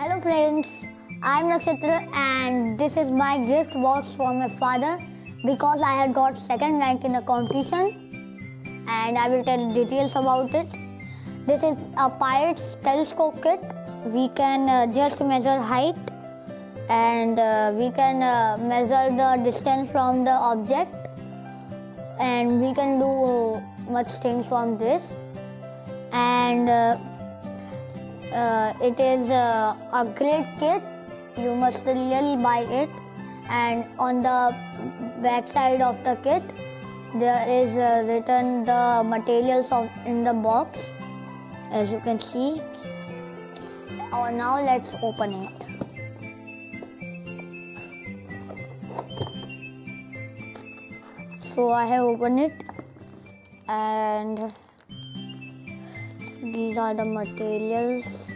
Hello friends, I'm Nakshatra and this is my gift box for my father because I had got second rank in the competition and I will tell details about it. This is a Pirates telescope kit. We can uh, just measure height and uh, we can uh, measure the distance from the object and we can do much things from this and uh, it is uh, a great kit. You must really buy it. And on the back side of the kit there is uh, written the materials of in the box as you can see. Uh, now let's open it. So i have opened it and these are the materials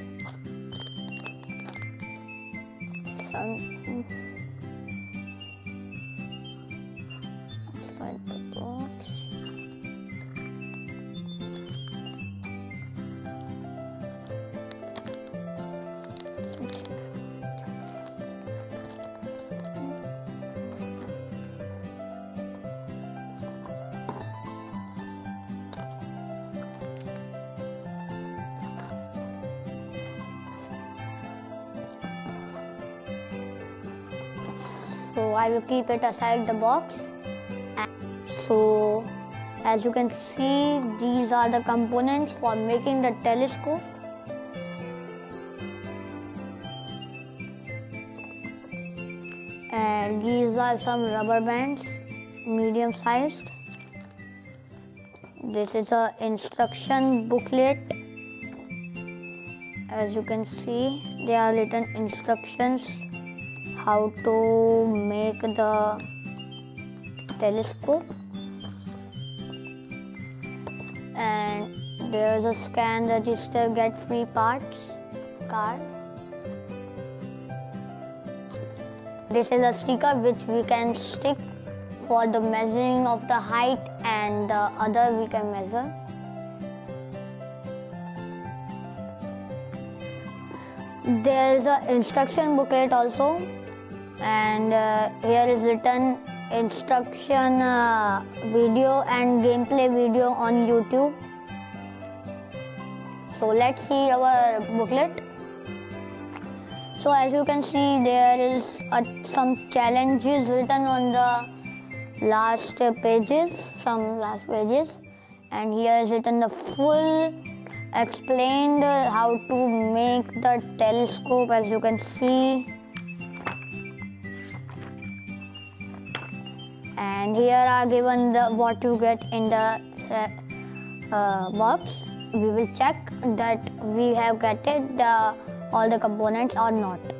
so I will keep it aside the box. So as you can see these are the components for making the telescope. And these are some rubber bands medium sized this is a instruction booklet. As you can see there are written instructions how to make the telescope. And there's a scan register get free parts card. This is a sticker which we can stick for the measuring of the height and the other we can measure. There's an instruction booklet also and uh, here is written instruction uh, video and gameplay video on youtube. So let's see our booklet. So as you can see there is uh, some challenges written on the last pages some last pages. And here is written the full explained how to make the telescope as you can see and here are given the what you get in the uh, box. We will check that we have getted the, all the components or not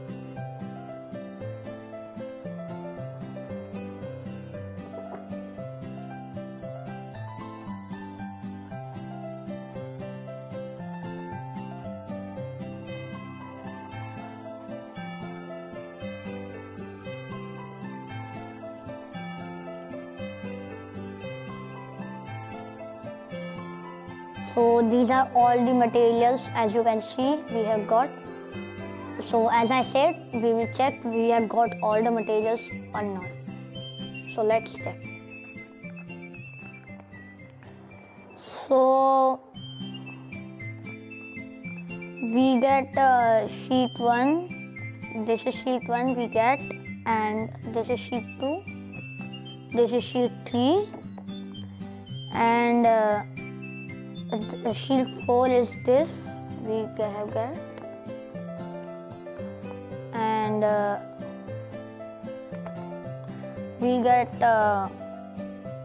so these are all the materials as you can see we have got. So as i said we will check we have got all the materials or not. So let's check. So we get uh, sheet 1 this is sheet 1 we get and this is sheet 2 this is sheet 3 and uh, the sheet 4 is this. We have got and uh, we get uh,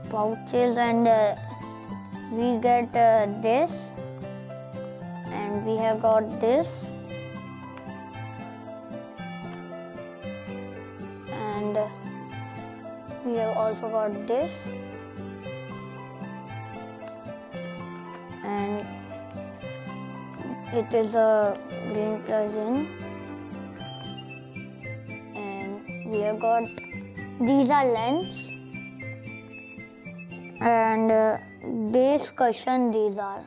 pouches and uh, we get uh, this. And we have got this. And uh, we have also got this and it is a green plug-in and we have got these are lens and uh, base cushion these are.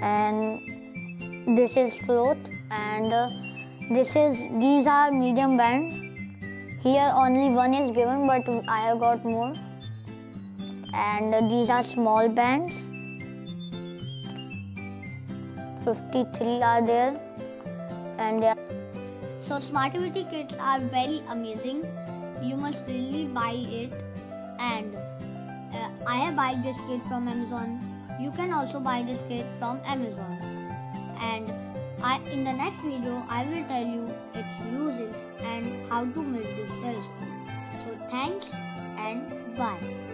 And this is cloth and uh, this is these are medium band. Here only one is given but I have got more. And these are small bands 53 are there. And are so smartivity kits are very amazing. You must really buy it. And uh, I have bought this kit from Amazon. You can also buy this kit from Amazon. And I, in the next video I will tell you its uses and how to make this telescope. So thanks and bye.